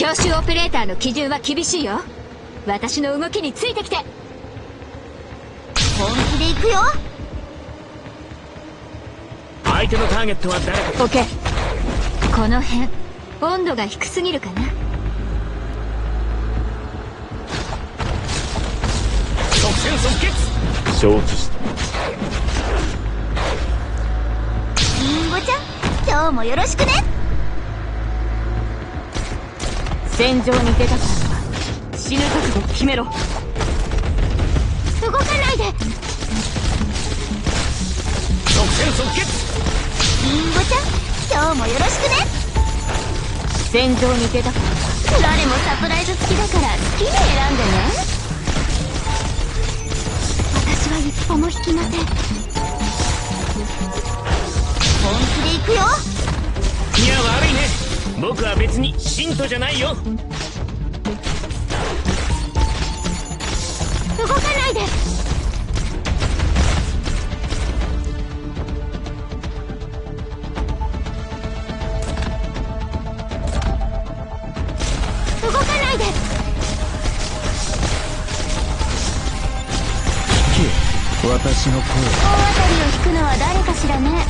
教習オペレーターの基準は厳しいよ。私の動きについてきて。本気で行くよ。相手のターゲットは誰か。オッケ。ーこの辺。温度が低すぎるかな。即戦即決。承知した。リンゴちゃん今日もよろしくね戦場に出たからは死ぬ覚悟決めろ。動かないで。即戦即決。リンゴちゃん今日もよろしくね。戦場に出たから。は誰もサプライズ好きだから好きに選んでね。私は一歩も引きません。本気で行くよ僕は別に信徒じゃないよ。動かないで。動かないで。私の声。大当たりを引くのは誰かしらね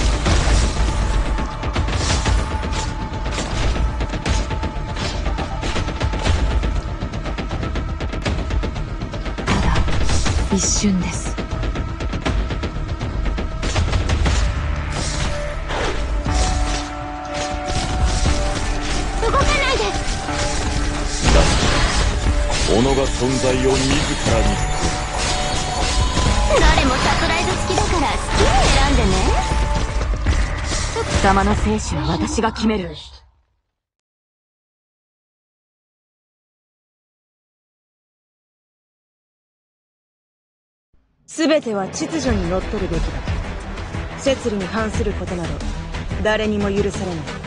一瞬です。動かないで。己が存在を自らに。誰もサプライズ好きだから好きに選んでね。貴様の生死は私が決める全ては秩序にのっとるべきだ。摂理に反することなど誰にも許されない。